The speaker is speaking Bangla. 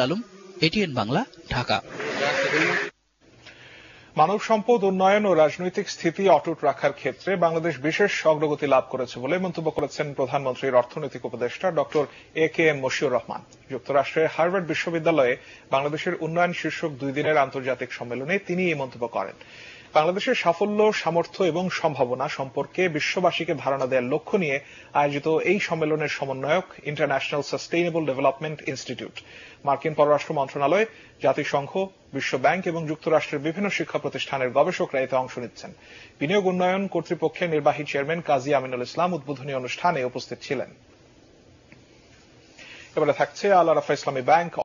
আলম এটিএন বাংলা ঢাকা। মানব সম্পদ, উন্নয়ন ও রাজনৈতিক স্থিতি অটুট রাখার ক্ষেত্রে বাংলাদেশ বিশেষ অগ্রগতি লাভ করেছে বলে মন্তব্য করেছেন প্রধানমন্ত্রীর অর্থনৈতিক উপদেষ্টা doctor A K M Mashiur Rahman. যুক্তরাষ্ট্রের হার্ভার্ড বিশ্ববিদ্যালয়ে বাংলাদেশের উন্নয়ন শীর্ষক দুই দিনের আন্তর্জাতিক সম্মেলনে তিনি এই মন্তব্য করেন। বাংলাদেশের সাফল্য, সামর্থ্য এবং সম্ভাবনা সম্পর্কে বিশ্ববাসীকে ধারণা দেওয়ার লক্ষ্য নিয়ে আয়োজিত এই সম্মেলনের সমন্বয়ক ইন্টারন্যাশনাল সাস্টেইনেবল ডেভেলপমেন্ট ইনস্টিটিউট। মার্কিন পররাষ্ট্র মন্ত্রণালয়, জাতিসংঘ বিশ্ব ব্যাংক এবং যুক্তরাষ্ট্রের বিভিন্ন শিক্ষা প্রতিষ্ঠানের গবেষকরা এতে অংশ নিচ্ছেন। বিনিয়োগ উন্নয়ন কর্তৃপক্ষের নির্বাহী চেয়ারম্যান কাজী আমিনুল ইসলাম উদ্বোধনী অনুষ্ঠানে উপস্থিত ছিলেন। এবারে থাকছে আল আরাফা ইসলামী ব্যাংক